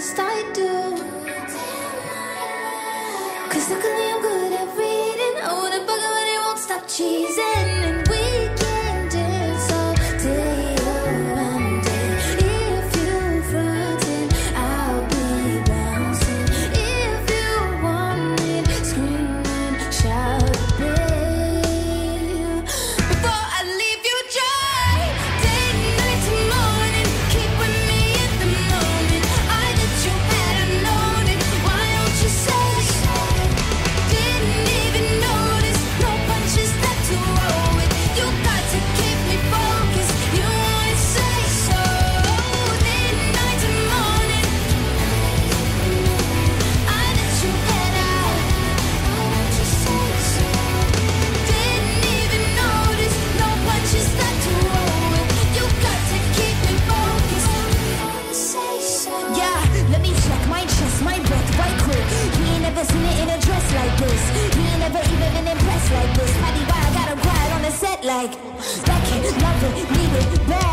must I do? Cause luckily I'm good at reading. I wanna bugger, but it won't stop cheesing. like that kid, love it, need it bad.